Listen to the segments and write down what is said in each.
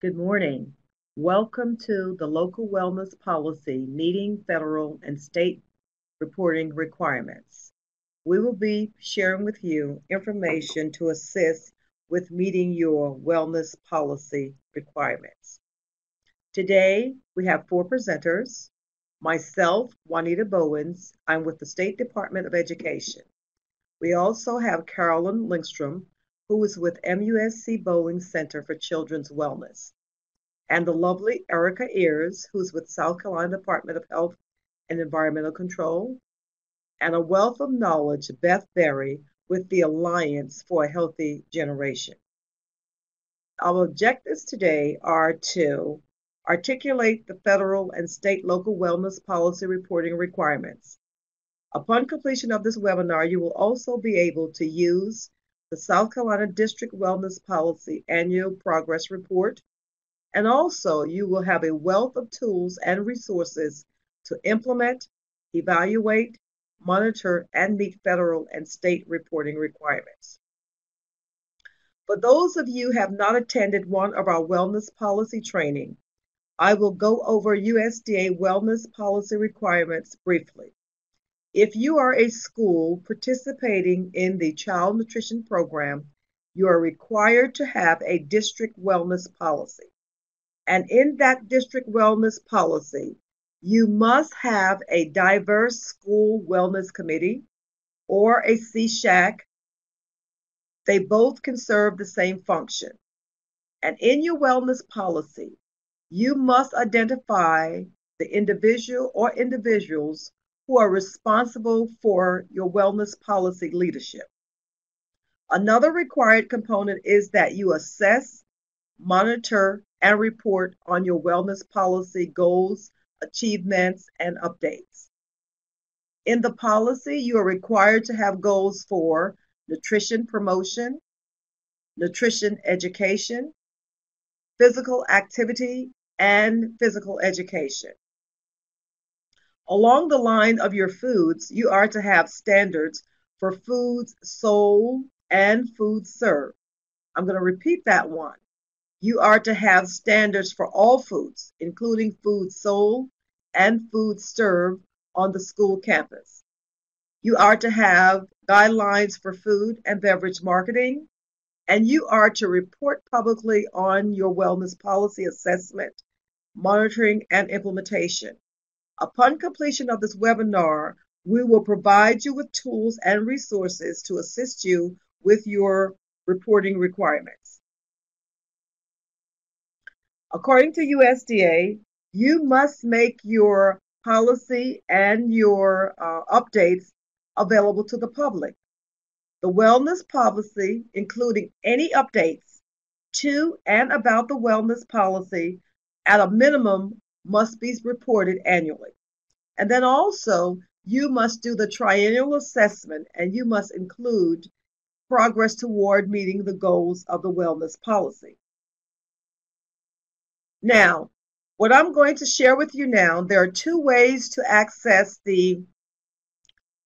Good morning. Welcome to the Local Wellness Policy Meeting Federal and State Reporting Requirements. We will be sharing with you information to assist with meeting your wellness policy requirements. Today, we have four presenters. Myself, Juanita Bowens, I'm with the State Department of Education. We also have Carolyn Lindstrom, who is with MUSC Boeing Center for Children's Wellness, and the lovely Erica Ayers, who's with South Carolina Department of Health and Environmental Control, and a wealth of knowledge, Beth Berry, with the Alliance for a Healthy Generation. Our objectives today are to articulate the federal and state local wellness policy reporting requirements. Upon completion of this webinar, you will also be able to use the South Carolina District Wellness Policy Annual Progress Report, and also you will have a wealth of tools and resources to implement, evaluate, monitor, and meet federal and state reporting requirements. For those of you who have not attended one of our wellness policy training, I will go over USDA wellness policy requirements briefly. If you are a school participating in the child nutrition program, you are required to have a district wellness policy. And in that district wellness policy, you must have a diverse school wellness committee or a CSHAC. They both can serve the same function. And in your wellness policy, you must identify the individual or individuals who are responsible for your wellness policy leadership. Another required component is that you assess, monitor, and report on your wellness policy goals, achievements, and updates. In the policy, you are required to have goals for nutrition promotion, nutrition education, physical activity, and physical education. Along the line of your foods, you are to have standards for foods sold and foods served. I'm going to repeat that one. You are to have standards for all foods, including foods sold and foods served on the school campus. You are to have guidelines for food and beverage marketing, and you are to report publicly on your wellness policy assessment, monitoring, and implementation. Upon completion of this webinar, we will provide you with tools and resources to assist you with your reporting requirements. According to USDA, you must make your policy and your uh, updates available to the public. The wellness policy, including any updates to and about the wellness policy, at a minimum must be reported annually. And then also, you must do the triennial assessment and you must include progress toward meeting the goals of the wellness policy. Now, what I'm going to share with you now, there are two ways to access the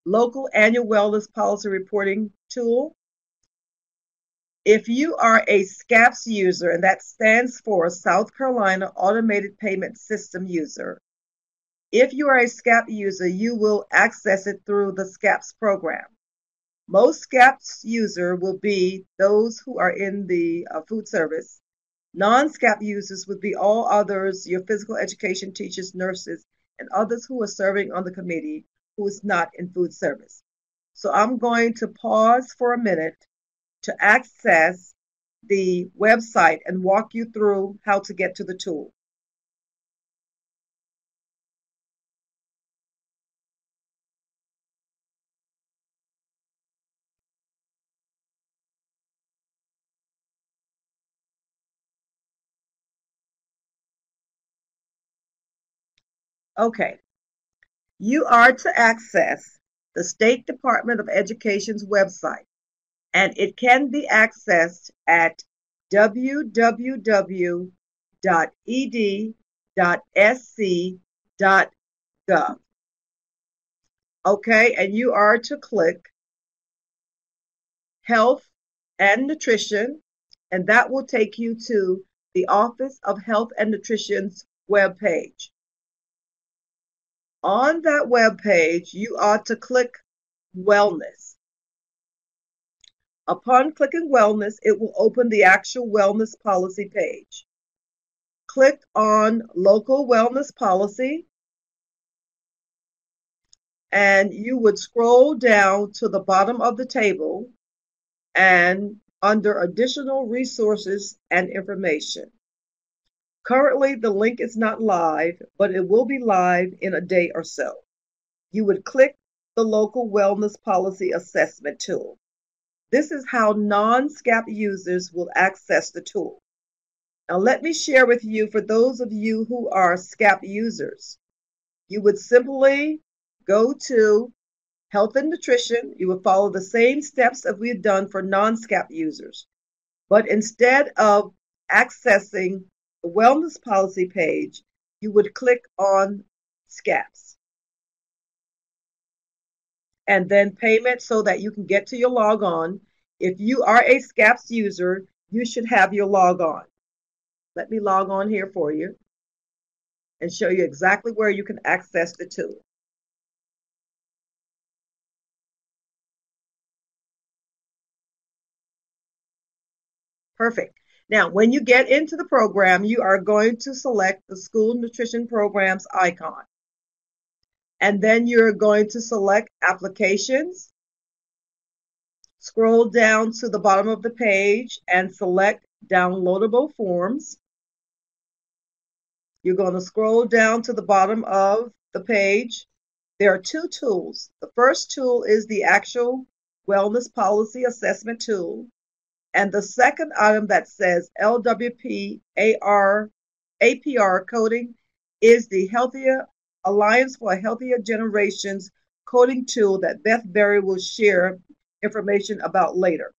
local annual wellness policy reporting tool. If you are a SCAPS user, and that stands for South Carolina Automated Payment System user, if you are a SCAP user, you will access it through the SCAPS program. Most SCAPS user will be those who are in the uh, food service. Non-SCAP users would be all others, your physical education teachers, nurses, and others who are serving on the committee who is not in food service. So I'm going to pause for a minute to access the website and walk you through how to get to the tool. Okay. You are to access the State Department of Education's website and it can be accessed at www.ed.sc.gov. Okay, and you are to click Health and Nutrition, and that will take you to the Office of Health and Nutrition's webpage. On that webpage, you are to click Wellness. Upon clicking Wellness, it will open the actual wellness policy page. Click on Local Wellness Policy and you would scroll down to the bottom of the table and under additional resources and information. Currently, the link is not live, but it will be live in a day or so. You would click the local wellness policy assessment tool. This is how non-SCAP users will access the tool. Now let me share with you for those of you who are SCAP users. You would simply go to health and nutrition. You would follow the same steps that we've done for non-SCAP users. But instead of accessing the wellness policy page, you would click on SCAPs. And then payment so that you can get to your log on. If you are a SCAPS user, you should have your log on. Let me log on here for you and show you exactly where you can access the tool. Perfect. Now, when you get into the program, you are going to select the school nutrition programs icon. And then you're going to select applications. Scroll down to the bottom of the page and select downloadable forms. You're going to scroll down to the bottom of the page. There are two tools. The first tool is the actual wellness policy assessment tool. And the second item that says LWP AR, APR coding is the Healthier Alliance for a Healthier Generations coding tool that Beth Berry will share information about later.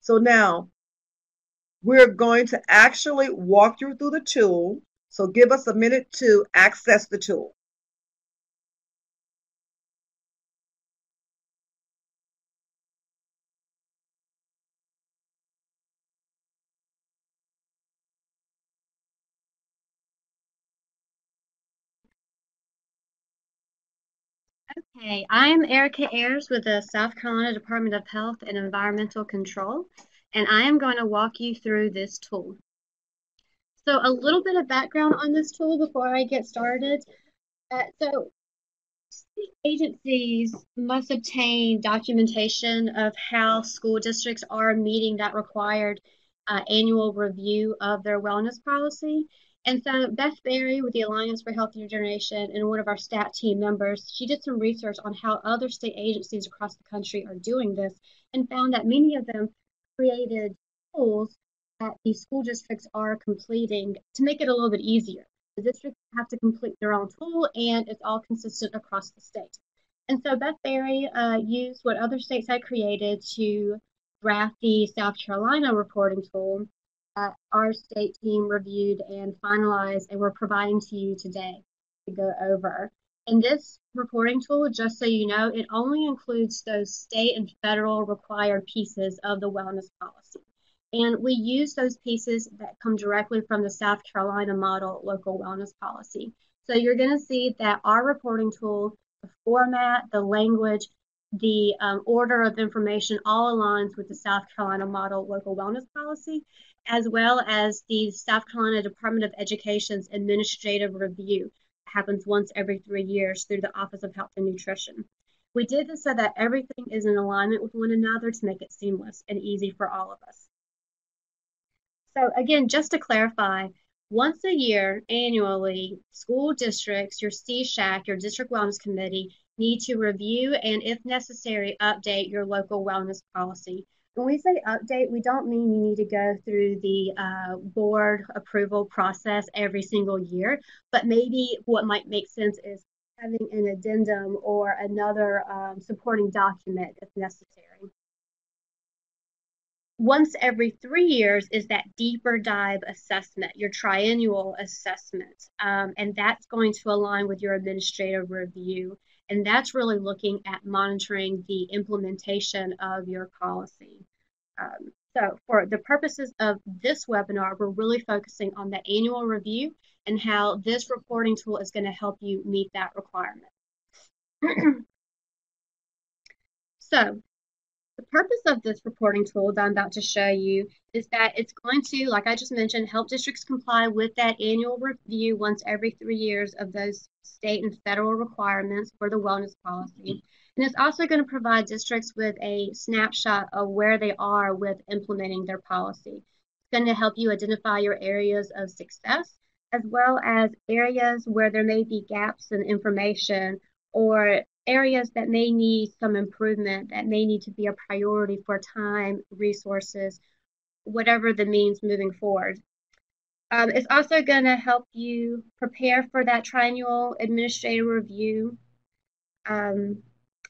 So now we're going to actually walk you through the tool. So give us a minute to access the tool. Okay, I'm Erica Ayers with the South Carolina Department of Health and Environmental Control, and I am going to walk you through this tool. So a little bit of background on this tool before I get started. Uh, so agencies must obtain documentation of how school districts are meeting that required uh, annual review of their wellness policy. And so Beth Berry with the Alliance for Healthier Generation and one of our STAT team members, she did some research on how other state agencies across the country are doing this and found that many of them created tools that the school districts are completing to make it a little bit easier. The districts have to complete their own tool and it's all consistent across the state. And so Beth Berry uh, used what other states had created to draft the South Carolina reporting tool that our state team reviewed and finalized and we're providing to you today to go over. And this reporting tool, just so you know, it only includes those state and federal required pieces of the wellness policy. And we use those pieces that come directly from the South Carolina model local wellness policy. So you're going to see that our reporting tool, the format, the language, the um, order of information all aligns with the South Carolina model local wellness policy as well as the South Carolina Department of Education's administrative review. It happens once every three years through the Office of Health and Nutrition. We did this so that everything is in alignment with one another to make it seamless and easy for all of us. So again, just to clarify, once a year, annually, school districts, your CSHAC, your District Wellness Committee, need to review and, if necessary, update your local wellness policy when we say update, we don't mean you need to go through the uh, board approval process every single year, but maybe what might make sense is having an addendum or another um, supporting document if necessary. Once every three years is that deeper dive assessment, your triennial assessment, um, and that's going to align with your administrative review. And that's really looking at monitoring the implementation of your policy. Um, So for the purposes of this webinar, we're really focusing on the annual review and how this reporting tool is going to help you meet that requirement. so purpose of this reporting tool that I'm about to show you is that it's going to, like I just mentioned, help districts comply with that annual review once every three years of those state and federal requirements for the wellness policy. And it's also going to provide districts with a snapshot of where they are with implementing their policy. It's going to help you identify your areas of success as well as areas where there may be gaps in information or areas that may need some improvement, that may need to be a priority for time, resources, whatever the means moving forward. Um, it's also going to help you prepare for that triennial administrative review. Um,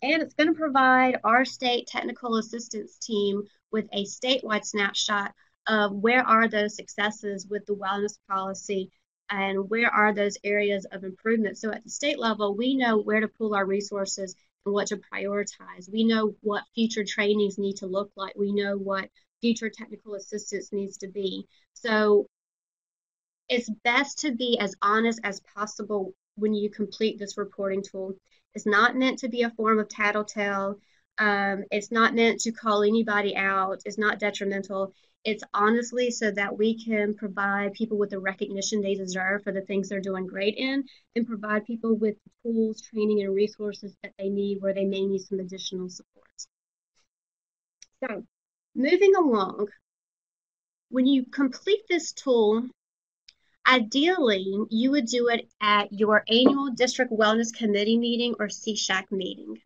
and it's going to provide our state technical assistance team with a statewide snapshot of where are those successes with the wellness policy and where are those areas of improvement. So at the state level, we know where to pull our resources and what to prioritize. We know what future trainings need to look like. We know what future technical assistance needs to be. So it's best to be as honest as possible when you complete this reporting tool. It's not meant to be a form of tattletale. Um, it's not meant to call anybody out. It's not detrimental. It's honestly so that we can provide people with the recognition they deserve for the things they're doing great in and provide people with tools, training, and resources that they need where they may need some additional support. So, moving along, when you complete this tool, ideally you would do it at your annual district wellness committee meeting or CSHAC meeting.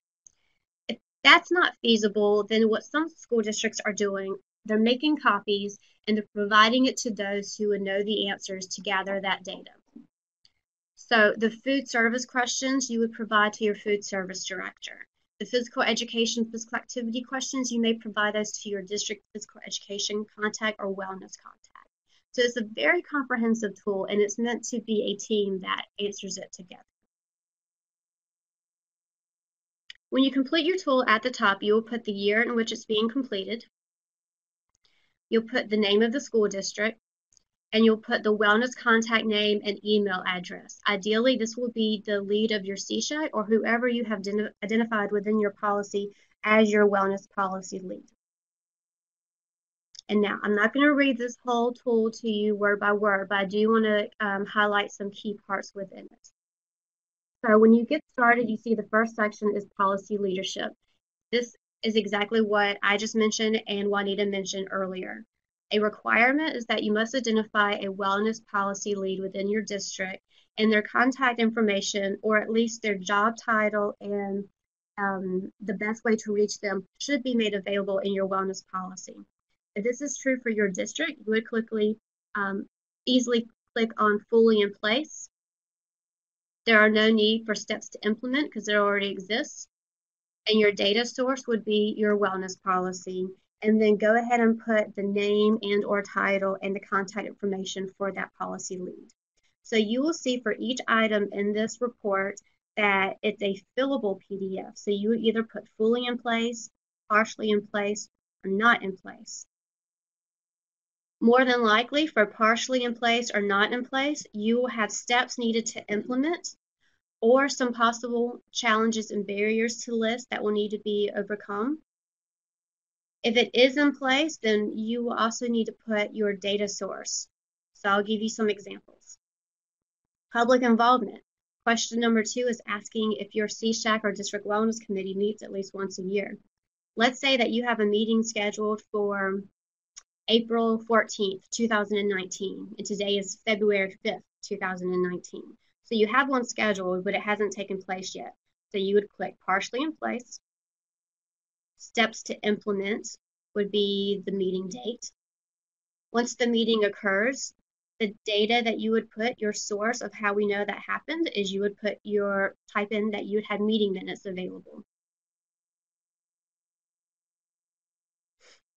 If that's not feasible, then what some school districts are doing they're making copies and they're providing it to those who would know the answers to gather that data. So the food service questions you would provide to your food service director. The physical education, physical activity questions, you may provide those to your district physical education contact or wellness contact. So it's a very comprehensive tool and it's meant to be a team that answers it together. When you complete your tool at the top, you will put the year in which it's being completed, you'll put the name of the school district, and you'll put the wellness contact name and email address. Ideally, this will be the lead of your CSHAC or whoever you have identified within your policy as your wellness policy lead. And now, I'm not going to read this whole tool to you word by word, but I do want to um, highlight some key parts within it. So when you get started, you see the first section is policy leadership. This is exactly what I just mentioned and Juanita mentioned earlier. A requirement is that you must identify a wellness policy lead within your district and their contact information, or at least their job title and um, the best way to reach them should be made available in your wellness policy. If this is true for your district, you would quickly, um, easily click on fully in place. There are no need for steps to implement because it already exists and your data source would be your wellness policy and then go ahead and put the name and or title and the contact information for that policy lead. So you will see for each item in this report that it's a fillable PDF. So you would either put fully in place, partially in place, or not in place. More than likely for partially in place or not in place, you will have steps needed to implement or some possible challenges and barriers to list that will need to be overcome. If it is in place, then you will also need to put your data source. So I'll give you some examples. Public involvement. Question number two is asking if your CSHAC or District Wellness Committee meets at least once a year. Let's say that you have a meeting scheduled for April 14th, 2019, and today is February 5th, 2019. So you have one scheduled, but it hasn't taken place yet. So you would click partially in place. Steps to implement would be the meeting date. Once the meeting occurs, the data that you would put, your source of how we know that happened, is you would put your type in that you would have meeting minutes available.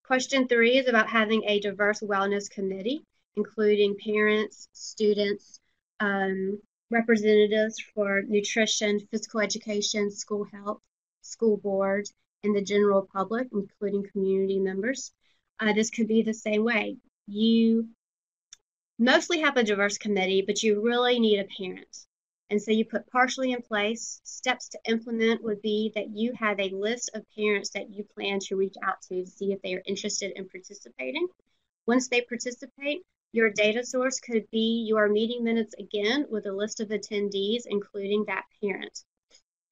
Question three is about having a diverse wellness committee, including parents, students, um, representatives for nutrition, physical education, school health, school board, and the general public, including community members. uh, this could be the same way. You mostly have a diverse committee, but you really need a parent. And so you put partially in place. Steps to implement would be that you have a list of parents that you plan to reach out to to see if they are interested in participating. Once they participate, your data source could be your meeting minutes again with a list of attendees, including that parent,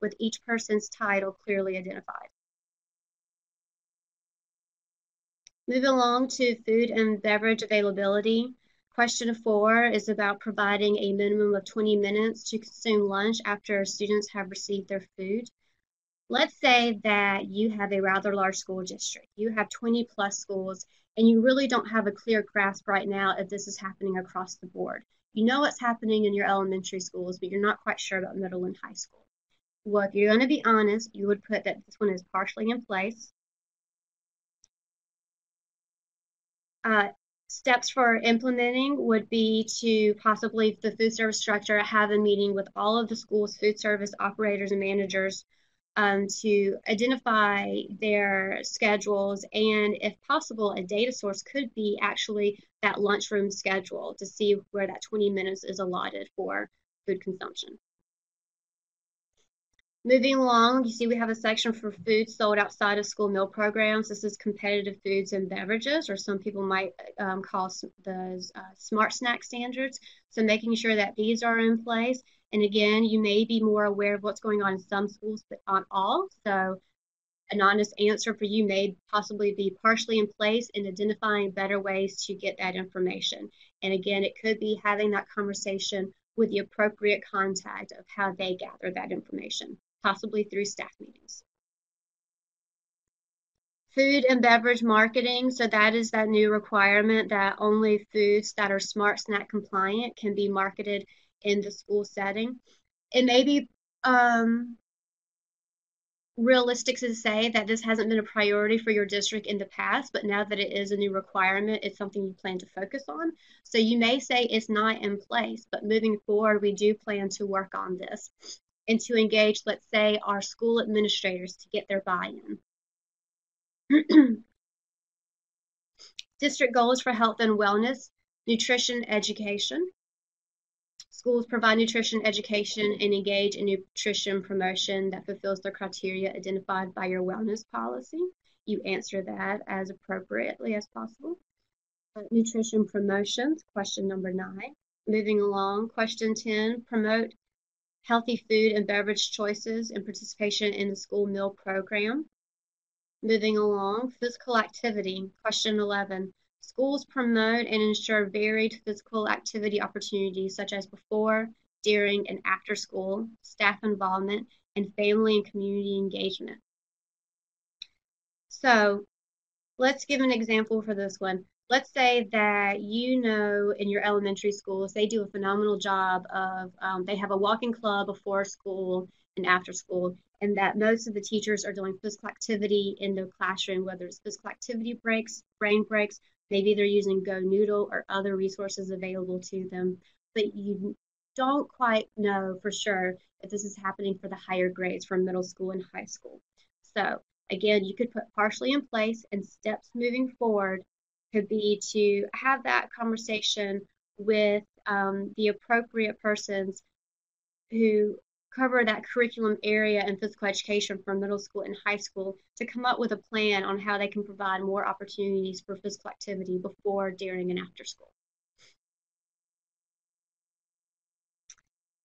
with each person's title clearly identified. Moving along to food and beverage availability. Question four is about providing a minimum of 20 minutes to consume lunch after students have received their food. Let's say that you have a rather large school district. You have 20 plus schools and you really don't have a clear grasp right now if this is happening across the board. You know what's happening in your elementary schools, but you're not quite sure about middle and high school. Well, if you're going to be honest, you would put that this one is partially in place. Uh, steps for implementing would be to possibly the food service director have a meeting with all of the school's food service operators and managers um, to identify their schedules and if possible a data source could be actually that lunchroom schedule to see where that 20 minutes is allotted for food consumption Moving along, you see we have a section for food sold outside of school meal programs. This is competitive foods and beverages, or some people might um, call the uh, smart snack standards. So making sure that these are in place. And again, you may be more aware of what's going on in some schools, but not all. So an honest answer for you may possibly be partially in place in identifying better ways to get that information. And again, it could be having that conversation with the appropriate contact of how they gather that information possibly through staff meetings. Food and beverage marketing, so that is that new requirement that only foods that are smart snack compliant can be marketed in the school setting. It may be um, realistic to say that this hasn't been a priority for your district in the past, but now that it is a new requirement, it's something you plan to focus on. So you may say it's not in place, but moving forward, we do plan to work on this and to engage, let's say, our school administrators to get their buy-in. District goals for health and wellness, nutrition education. Schools provide nutrition education and engage in nutrition promotion that fulfills the criteria identified by your wellness policy. You answer that as appropriately as possible. Uh, nutrition promotions, question number nine. Moving along, question 10, promote healthy food and beverage choices, and participation in the school meal program. Moving along, physical activity. Question 11. Schools promote and ensure varied physical activity opportunities such as before, during, and after school, staff involvement, and family and community engagement. So let's give an example for this one let's say that you know in your elementary schools they do a phenomenal job of um, they have a walking club before school and after school and that most of the teachers are doing physical activity in the classroom whether it's physical activity breaks brain breaks maybe they're using GoNoodle or other resources available to them but you don't quite know for sure if this is happening for the higher grades from middle school and high school. So again you could put partially in place and steps moving forward could be to have that conversation with um, the appropriate persons who cover that curriculum area in physical education for middle school and high school to come up with a plan on how they can provide more opportunities for physical activity before, during, and after school.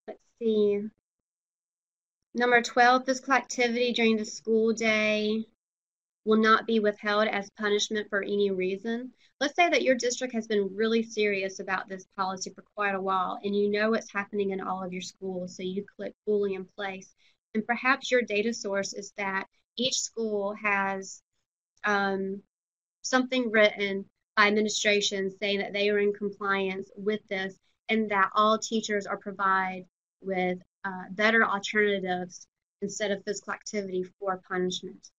Let's see. Number 12, physical activity during the school day will not be withheld as punishment for any reason. Let's say that your district has been really serious about this policy for quite a while and you know what's happening in all of your schools, so you click fully in place. And perhaps your data source is that each school has um, something written by administration saying that they are in compliance with this and that all teachers are provided with uh, better alternatives instead of physical activity for punishment.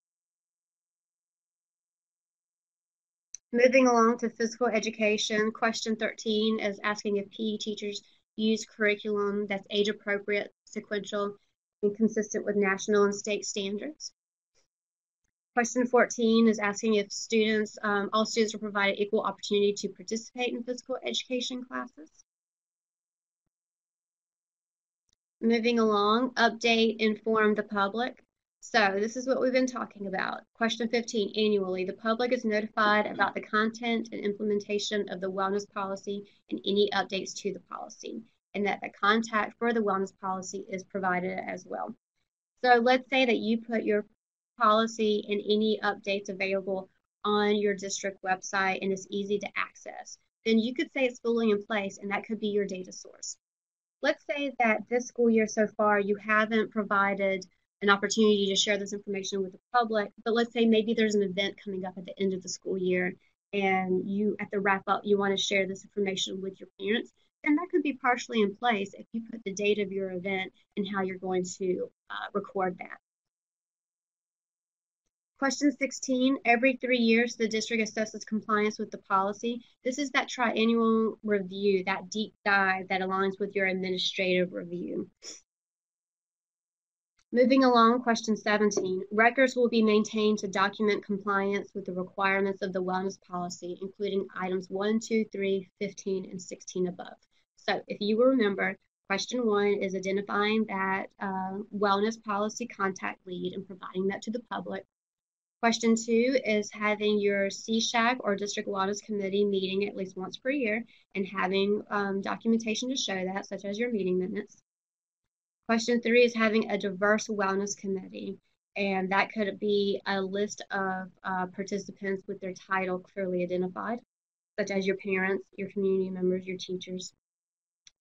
Moving along to physical education, question 13 is asking if PE teachers use curriculum that's age appropriate, sequential, and consistent with national and state standards. Question 14 is asking if students, um, all students are provided equal opportunity to participate in physical education classes. Moving along, update, inform the public. So this is what we've been talking about. Question 15, annually, the public is notified about the content and implementation of the wellness policy and any updates to the policy, and that the contact for the wellness policy is provided as well. So let's say that you put your policy and any updates available on your district website and it's easy to access, then you could say it's fully in place and that could be your data source. Let's say that this school year so far you haven't provided an opportunity to share this information with the public, but let's say maybe there's an event coming up at the end of the school year and you at the wrap up you want to share this information with your parents then that could be partially in place if you put the date of your event and how you're going to uh, record that Question 16, every three years, the district assesses compliance with the policy. This is that triennial review, that deep dive that aligns with your administrative review. Moving along, question 17, records will be maintained to document compliance with the requirements of the wellness policy, including items 1, 2, 3, 15, and 16 above. So if you remember, question one is identifying that uh, wellness policy contact lead and providing that to the public. Question two is having your CSHAC or District Wellness Committee meeting at least once per year and having um, documentation to show that, such as your meeting minutes. Question three is having a diverse wellness committee, and that could be a list of uh, participants with their title clearly identified, such as your parents, your community members, your teachers.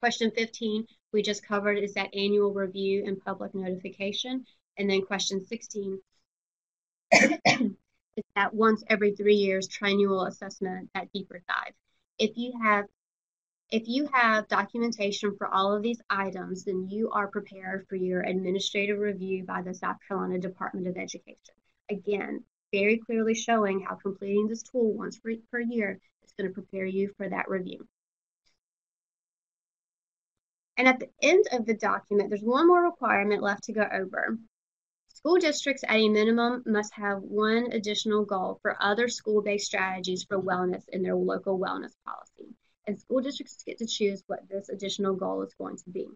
Question 15, we just covered, is that annual review and public notification. And then question 16 is that once every three years triennial assessment, that deeper dive. If you have if you have documentation for all of these items, then you are prepared for your administrative review by the South Carolina Department of Education. Again, very clearly showing how completing this tool once per, year is going to prepare you for that review. And at the end of the document, there's one more requirement left to go over. School districts at a minimum must have one additional goal for other school-based strategies for wellness in their local wellness policy. And school districts get to choose what this additional goal is going to be.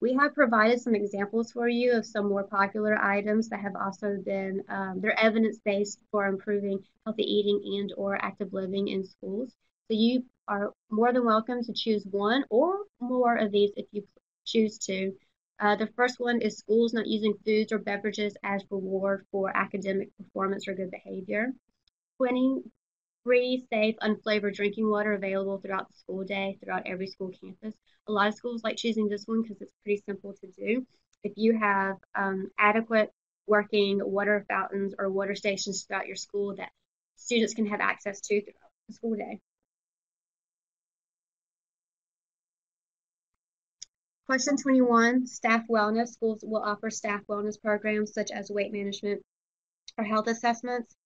We have provided some examples for you of some more popular items that have also been, um, they're evidence-based for improving healthy eating and or active living in schools. So you are more than welcome to choose one or more of these if you choose to uh, the first one is schools not using foods or beverages as reward for academic performance or good behavior. 20, free, safe, unflavored drinking water available throughout the school day, throughout every school campus. A lot of schools like choosing this one because it's pretty simple to do. If you have um, adequate working water fountains or water stations throughout your school that students can have access to throughout the school day. Question 21, staff wellness. Schools will offer staff wellness programs such as weight management or health assessments.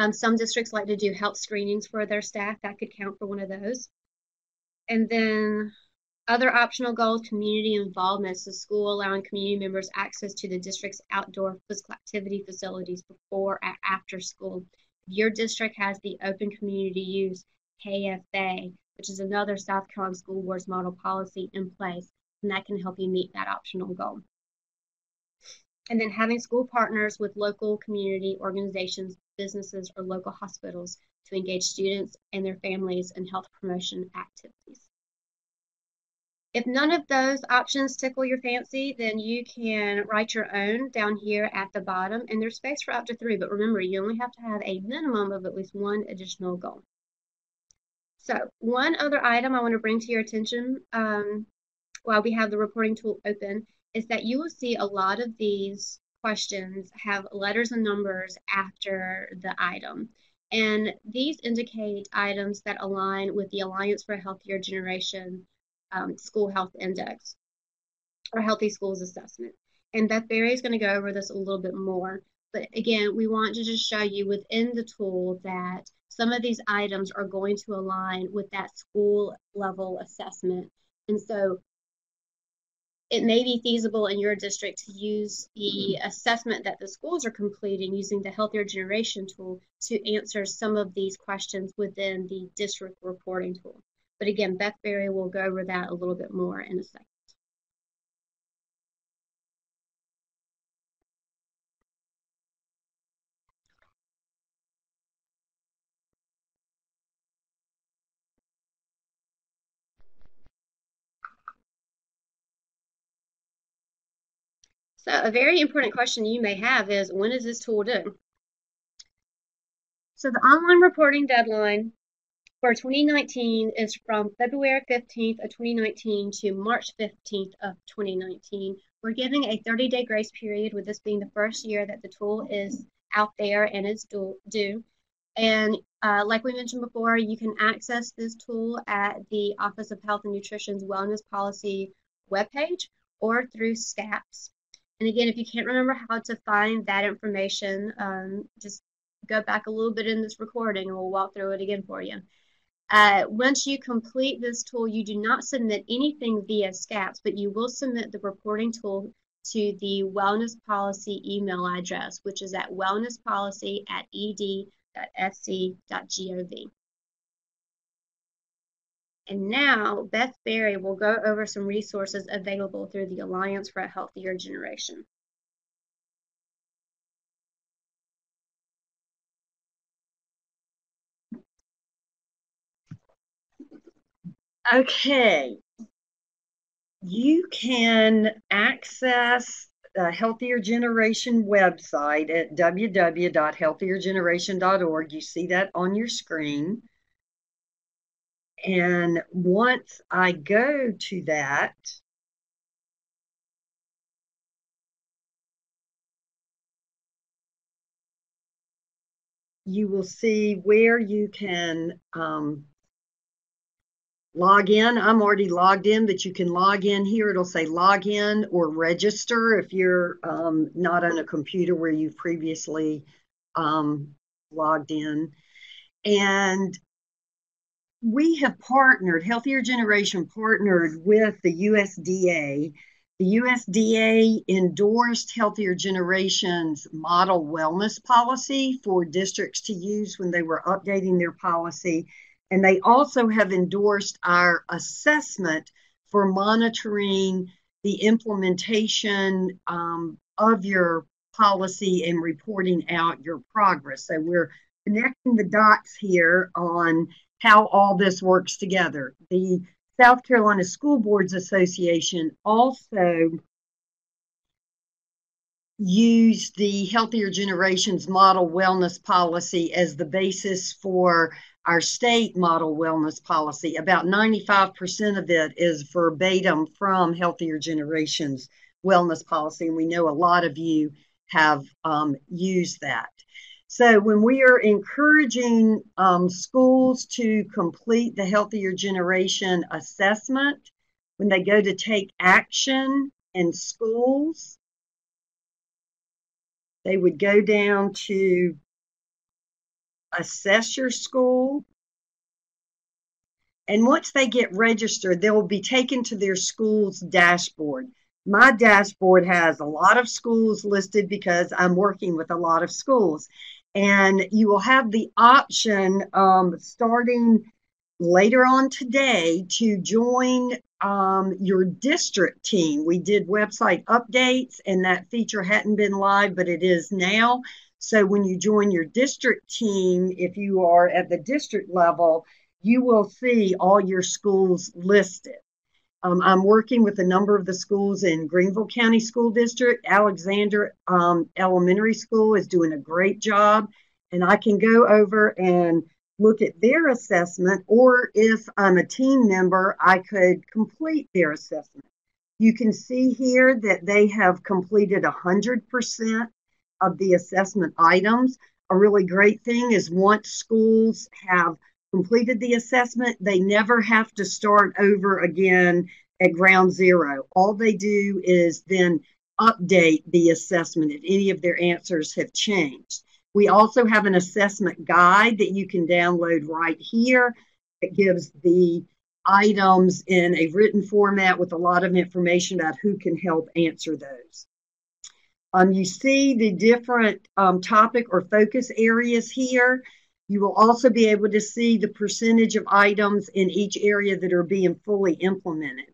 Um, some districts like to do health screenings for their staff. That could count for one of those. And then other optional goals, community involvement. So school allowing community members access to the district's outdoor physical activity facilities before and after school. Your district has the open community use KFA, which is another South Carolina School Board's model policy in place and that can help you meet that optional goal. And then having school partners with local community organizations, businesses, or local hospitals to engage students and their families in health promotion activities. If none of those options tickle your fancy, then you can write your own down here at the bottom, and there's space for up to three, but remember, you only have to have a minimum of at least one additional goal. So one other item I want to bring to your attention um, while we have the reporting tool open is that you will see a lot of these questions have letters and numbers after the item. And these indicate items that align with the Alliance for a Healthier Generation um, School Health Index or Healthy Schools Assessment. And Beth Berry is going to go over this a little bit more. But again, we want to just show you within the tool that some of these items are going to align with that school level assessment. And so it may be feasible in your district to use the assessment that the schools are completing using the Healthier Generation tool to answer some of these questions within the district reporting tool. But again, Beth Berry will go over that a little bit more in a second. So a very important question you may have is, when is this tool due? So the online reporting deadline for 2019 is from February 15th of 2019 to March 15th of 2019. We're giving a 30-day grace period with this being the first year that the tool is out there and is due. And uh, like we mentioned before, you can access this tool at the Office of Health and Nutrition's Wellness Policy webpage or through SCAPS. And again, if you can't remember how to find that information, um, just go back a little bit in this recording and we'll walk through it again for you. Uh, once you complete this tool, you do not submit anything via SCAPS, but you will submit the reporting tool to the wellness policy email address, which is at wellnesspolicy at ed.sc.gov. And now Beth Berry will go over some resources available through the Alliance for a Healthier Generation. Okay. You can access the Healthier Generation website at www.healthiergeneration.org. You see that on your screen. And once I go to that, you will see where you can um, log in. I'm already logged in, but you can log in here. It'll say log in or register if you're um, not on a computer where you've previously um, logged in. And we have partnered, Healthier Generation partnered with the USDA. The USDA endorsed Healthier Generation's model wellness policy for districts to use when they were updating their policy. And they also have endorsed our assessment for monitoring the implementation um, of your policy and reporting out your progress. So we're connecting the dots here on how all this works together. The South Carolina School Boards Association also used the Healthier Generations Model Wellness Policy as the basis for our state model wellness policy. About 95% of it is verbatim from Healthier Generations wellness policy, and we know a lot of you have um, used that. So when we are encouraging um, schools to complete the Healthier Generation assessment, when they go to take action in schools, they would go down to assess your school. And once they get registered, they will be taken to their school's dashboard. My dashboard has a lot of schools listed because I'm working with a lot of schools and you will have the option um, starting later on today to join um, your district team. We did website updates, and that feature hadn't been live, but it is now. So when you join your district team, if you are at the district level, you will see all your schools listed. Um, I'm working with a number of the schools in Greenville County School District. Alexander um, Elementary School is doing a great job, and I can go over and look at their assessment, or if I'm a team member, I could complete their assessment. You can see here that they have completed 100% of the assessment items. A really great thing is once schools have completed the assessment, they never have to start over again at ground zero. All they do is then update the assessment if any of their answers have changed. We also have an assessment guide that you can download right here. It gives the items in a written format with a lot of information about who can help answer those. Um, you see the different um, topic or focus areas here. You will also be able to see the percentage of items in each area that are being fully implemented.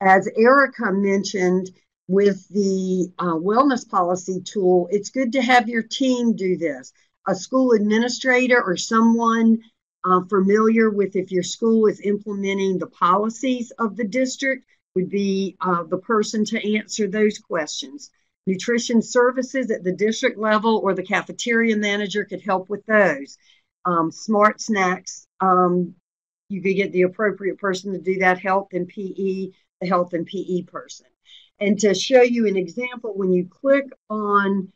As Erica mentioned with the uh, wellness policy tool, it's good to have your team do this. A school administrator or someone uh, familiar with if your school is implementing the policies of the district would be uh, the person to answer those questions. Nutrition services at the district level or the cafeteria manager could help with those. Um, smart snacks, um, you could get the appropriate person to do that, health and PE, the health and PE person. And to show you an example, when you click on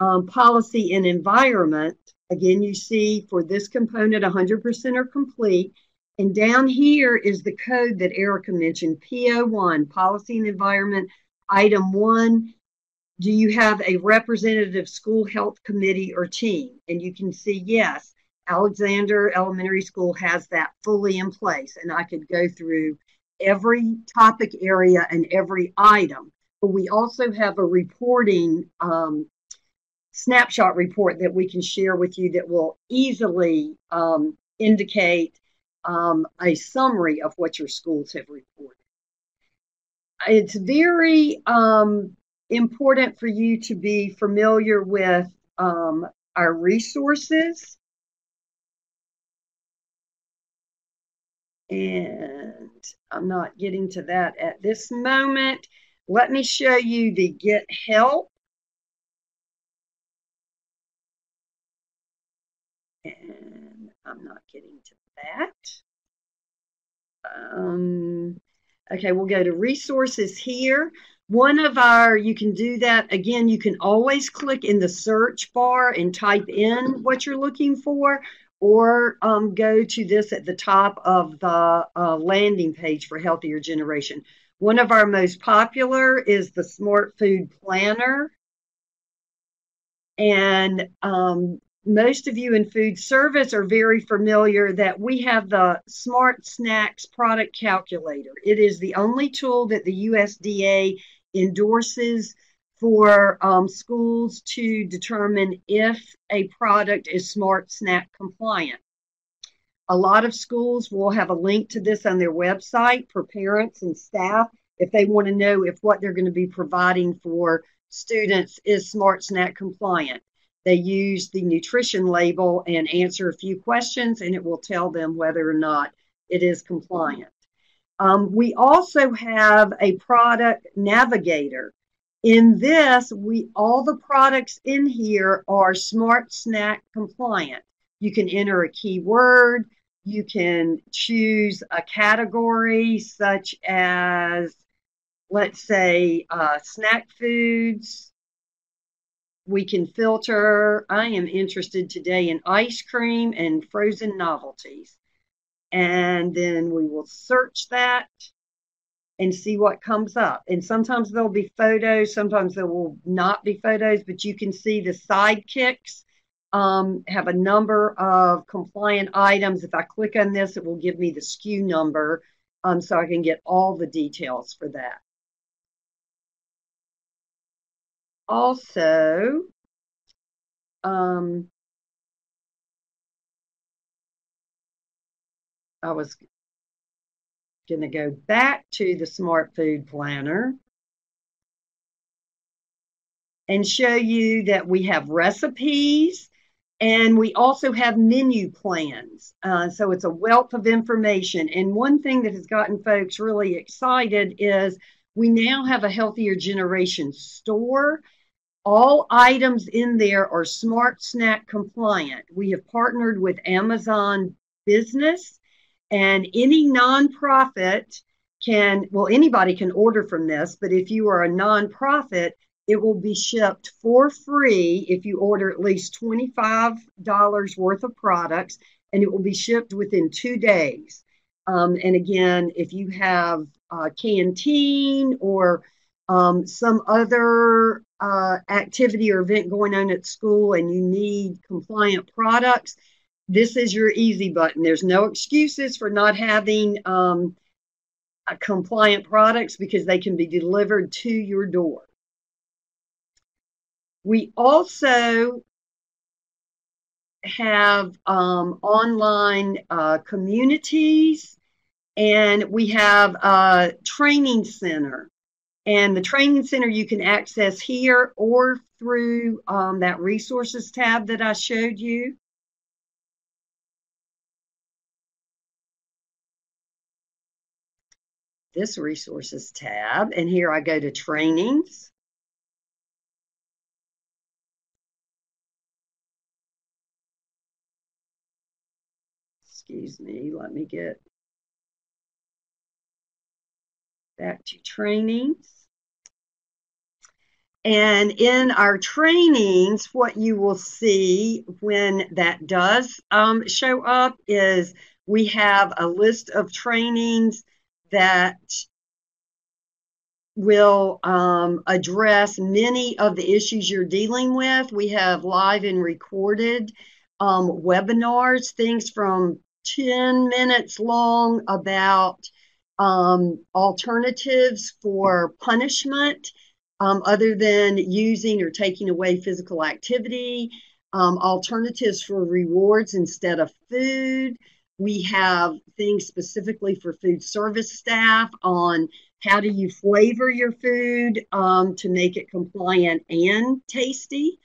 um, policy and environment, again, you see for this component, 100% are complete. And down here is the code that Erica mentioned, PO1, Policy and Environment, Item 1 do you have a representative school health committee or team? And you can see, yes, Alexander Elementary School has that fully in place. And I could go through every topic area and every item. But we also have a reporting um, snapshot report that we can share with you that will easily um, indicate um, a summary of what your schools have reported. It's very um, important for you to be familiar with um, our resources. And I'm not getting to that at this moment. Let me show you the Get Help. And I'm not getting to that. Um, okay, we'll go to resources here. One of our, you can do that. Again, you can always click in the search bar and type in what you're looking for, or um, go to this at the top of the uh, landing page for Healthier Generation. One of our most popular is the Smart Food Planner. And um, most of you in food service are very familiar that we have the Smart Snacks product calculator. It is the only tool that the USDA endorses for um, schools to determine if a product is smart snack compliant. A lot of schools will have a link to this on their website for parents and staff if they want to know if what they're going to be providing for students is smart snack compliant. They use the nutrition label and answer a few questions, and it will tell them whether or not it is compliant. Um, we also have a product navigator. In this, we all the products in here are Smart Snack compliant. You can enter a keyword. You can choose a category such as, let's say, uh, snack foods. We can filter. I am interested today in ice cream and frozen novelties and then we will search that and see what comes up. And sometimes there'll be photos, sometimes there will not be photos, but you can see the sidekicks um, have a number of compliant items. If I click on this, it will give me the SKU number um, so I can get all the details for that. Also, um, I was going to go back to the Smart Food Planner and show you that we have recipes and we also have menu plans. Uh, so it's a wealth of information. And one thing that has gotten folks really excited is we now have a healthier generation store. All items in there are smart snack compliant. We have partnered with Amazon Business and any nonprofit can, well, anybody can order from this, but if you are a nonprofit, it will be shipped for free if you order at least $25 worth of products, and it will be shipped within two days. Um, and again, if you have a canteen or um, some other uh, activity or event going on at school and you need compliant products, this is your easy button. There's no excuses for not having um, compliant products because they can be delivered to your door. We also have um, online uh, communities and we have a training center. And the training center you can access here or through um, that resources tab that I showed you. This resources tab, and here I go to trainings. Excuse me, let me get back to trainings. And in our trainings, what you will see when that does um, show up is we have a list of trainings that will um, address many of the issues you're dealing with. We have live and recorded um, webinars, things from 10 minutes long about um, alternatives for punishment um, other than using or taking away physical activity, um, alternatives for rewards instead of food. We have things specifically for food service staff on how do you flavor your food um, to make it compliant and tasty.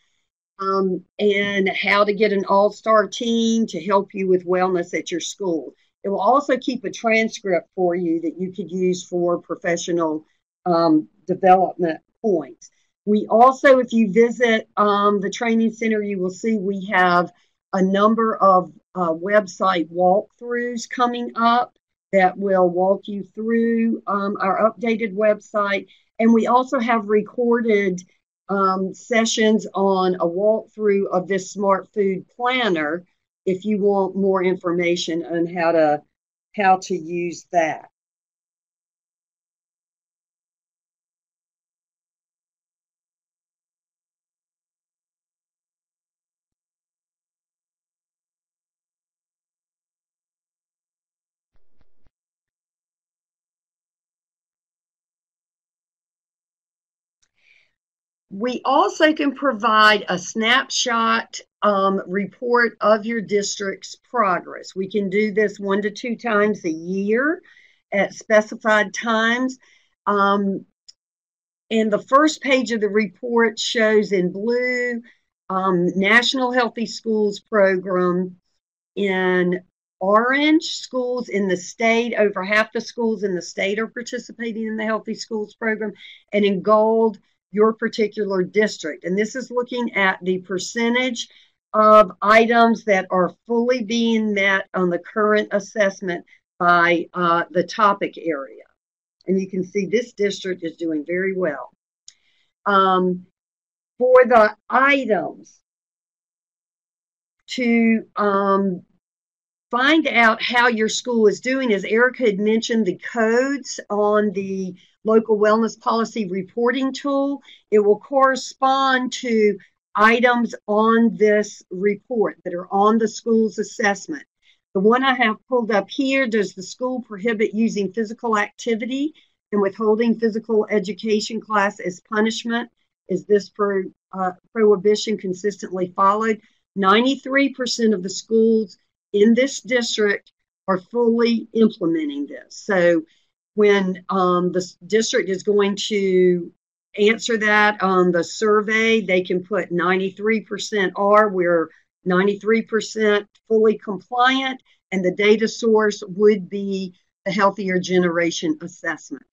Um, and how to get an all star team to help you with wellness at your school. It will also keep a transcript for you that you could use for professional um, development points. We also, if you visit um, the training center, you will see we have a number of uh, website walkthroughs coming up that will walk you through um, our updated website. And we also have recorded um, sessions on a walkthrough of this smart food planner if you want more information on how to how to use that. We also can provide a snapshot um, report of your district's progress. We can do this one to two times a year at specified times. Um, and the first page of the report shows in blue um, National Healthy Schools Program. In orange, schools in the state, over half the schools in the state are participating in the Healthy Schools Program. And in gold, your particular district. And this is looking at the percentage of items that are fully being met on the current assessment by uh, the topic area. And you can see this district is doing very well. Um, for the items to um, find out how your school is doing, as Erica had mentioned, the codes on the local wellness policy reporting tool. It will correspond to items on this report that are on the school's assessment. The one I have pulled up here does the school prohibit using physical activity and withholding physical education class as punishment? Is this pro, uh, prohibition consistently followed? 93% of the schools in this district are fully implementing this. So when um, the district is going to answer that on the survey, they can put 93% are, we're 93% fully compliant, and the data source would be the Healthier Generation Assessment.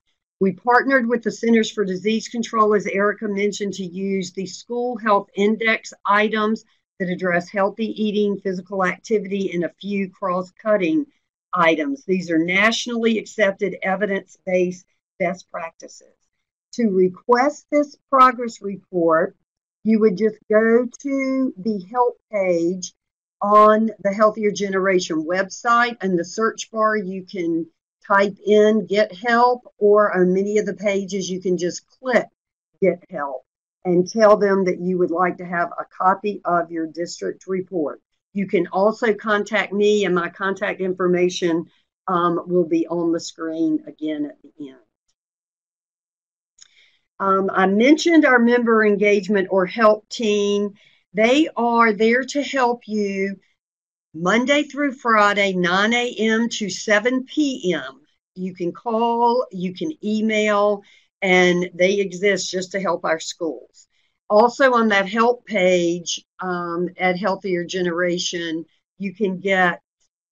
We partnered with the Centers for Disease Control, as Erica mentioned, to use the School Health Index items that address healthy eating, physical activity, and a few cross cutting items. These are nationally accepted evidence based best practices. To request this progress report, you would just go to the help page on the Healthier Generation website. and the search bar, you can type in get help, or on many of the pages, you can just click get help and tell them that you would like to have a copy of your district report. You can also contact me, and my contact information um, will be on the screen again at the end. Um, I mentioned our member engagement or help team. They are there to help you Monday through Friday, 9 a.m. to 7 p.m. You can call, you can email, and they exist just to help our schools. Also, on that help page um, at Healthier Generation, you can get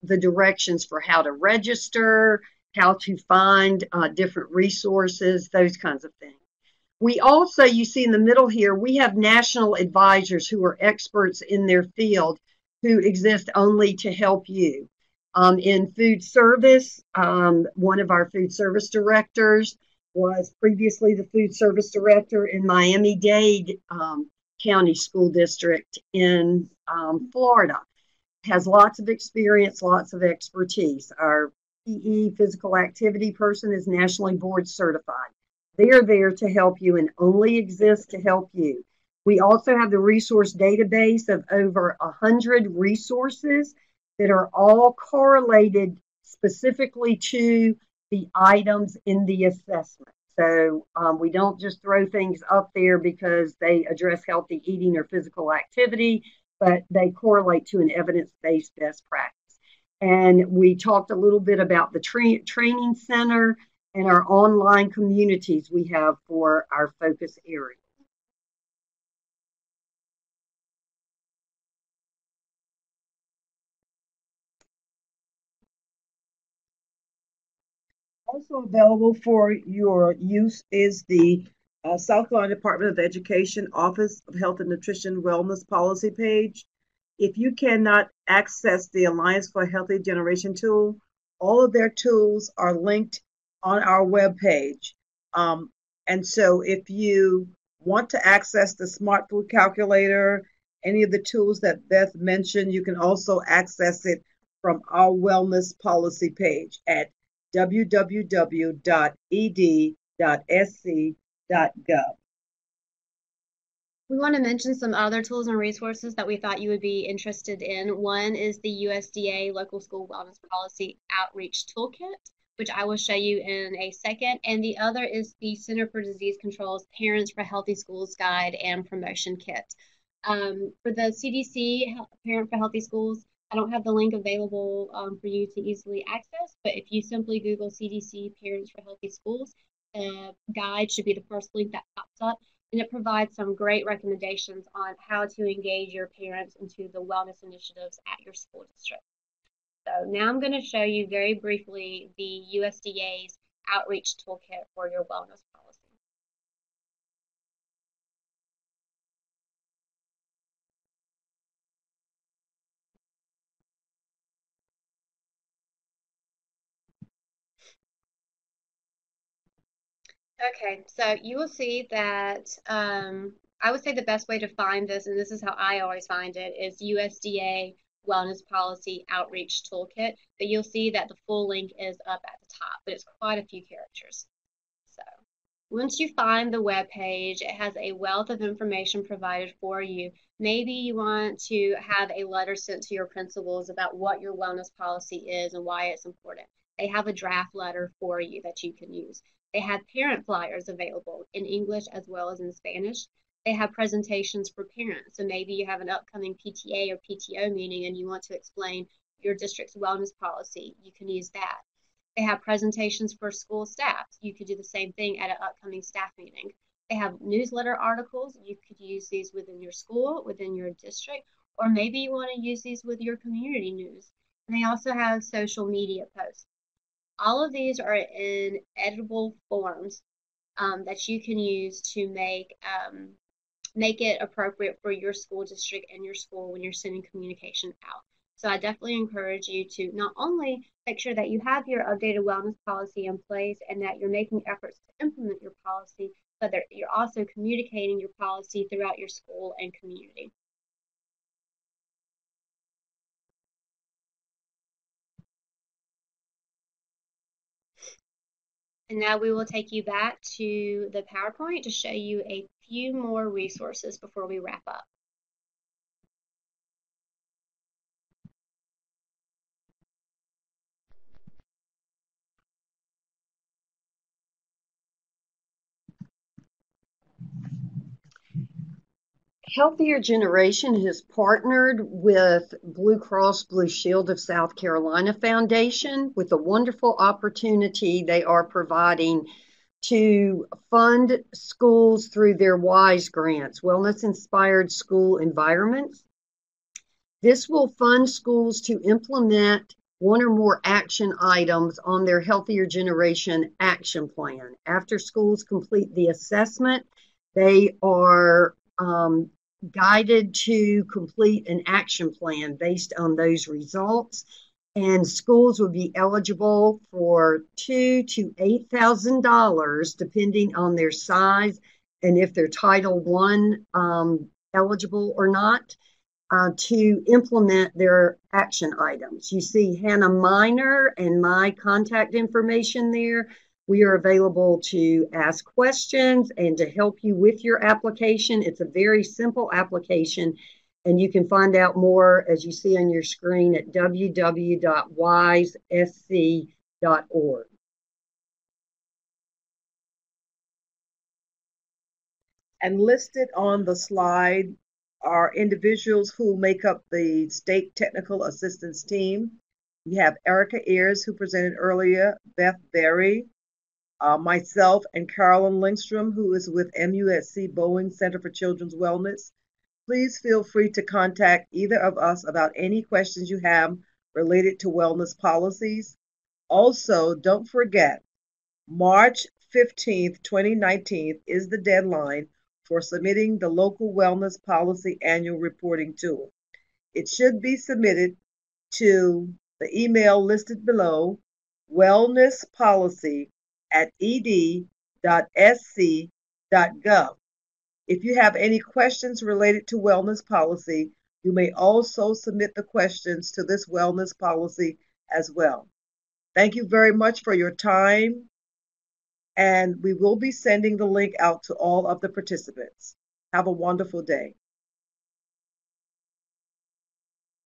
the directions for how to register, how to find uh, different resources, those kinds of things. We also, you see in the middle here, we have national advisors who are experts in their field who exist only to help you. Um, in food service, um, one of our food service directors was previously the food service director in Miami Dade um, County School District in um, Florida. Has lots of experience, lots of expertise. Our PE physical activity person is nationally board certified. They are there to help you and only exist to help you. We also have the resource database of over 100 resources that are all correlated specifically to the items in the assessment. So um, we don't just throw things up there because they address healthy eating or physical activity, but they correlate to an evidence based best practice. And we talked a little bit about the tra- training center and our online communities we have for our focus area. Also available for your use is the uh, South Carolina Department of Education Office of Health and Nutrition Wellness Policy page. If you cannot access the Alliance for a Healthy Generation tool, all of their tools are linked on our webpage. Um, and so if you want to access the Smart Food Calculator, any of the tools that Beth mentioned, you can also access it from our wellness policy page at www.ed.sc.gov. We want to mention some other tools and resources that we thought you would be interested in. One is the USDA Local School Wellness Policy Outreach Toolkit which I will show you in a second. And the other is the Center for Disease Control's Parents for Healthy Schools Guide and Promotion Kit. Um, for the CDC Parent for Healthy Schools, I don't have the link available um, for you to easily access, but if you simply Google CDC Parents for Healthy Schools, the guide should be the first link that pops up, and it provides some great recommendations on how to engage your parents into the wellness initiatives at your school district. So now I'm going to show you very briefly the USDA's outreach toolkit for your wellness policy. Okay, so you will see that um, I would say the best way to find this, and this is how I always find it, is USDA Wellness Policy Outreach Toolkit, but you'll see that the full link is up at the top, but it's quite a few characters. So once you find the web page, it has a wealth of information provided for you. Maybe you want to have a letter sent to your principals about what your wellness policy is and why it's important. They have a draft letter for you that you can use. They have parent flyers available in English as well as in Spanish they have presentations for parents. So maybe you have an upcoming PTA or PTO meeting and you want to explain your district's wellness policy. You can use that. They have presentations for school staff. You could do the same thing at an upcoming staff meeting. They have newsletter articles. You could use these within your school, within your district, or maybe you want to use these with your community news. And they also have social media posts. All of these are in editable forms um, that you can use to make um, make it appropriate for your school district and your school when you're sending communication out. So I definitely encourage you to not only make sure that you have your updated wellness policy in place and that you're making efforts to implement your policy, but that you're also communicating your policy throughout your school and community. And now we will take you back to the PowerPoint to show you a few more resources before we wrap up. Healthier Generation has partnered with Blue Cross Blue Shield of South Carolina Foundation with a wonderful opportunity they are providing to fund schools through their WISE grants, Wellness Inspired School Environments. This will fund schools to implement one or more action items on their Healthier Generation action plan. After schools complete the assessment, they are um, guided to complete an action plan based on those results. And schools would be eligible for two to eight thousand dollars, depending on their size and if they're Title One um, eligible or not, uh, to implement their action items. You see Hannah Miner and my contact information there. We are available to ask questions and to help you with your application. It's a very simple application, and you can find out more as you see on your screen at www.wisesc.org. And listed on the slide are individuals who make up the state technical assistance team. We have Erica Ayers, who presented earlier, Beth Berry, uh, myself and Carolyn Lindstrom, who is with MUSC Boeing Center for Children's Wellness. Please feel free to contact either of us about any questions you have related to wellness policies. Also, don't forget, March 15th, 2019 is the deadline for submitting the local wellness policy annual reporting tool. It should be submitted to the email listed below, wellnesspolicy at ed.sc.gov. If you have any questions related to wellness policy, you may also submit the questions to this wellness policy as well. Thank you very much for your time, and we will be sending the link out to all of the participants. Have a wonderful day.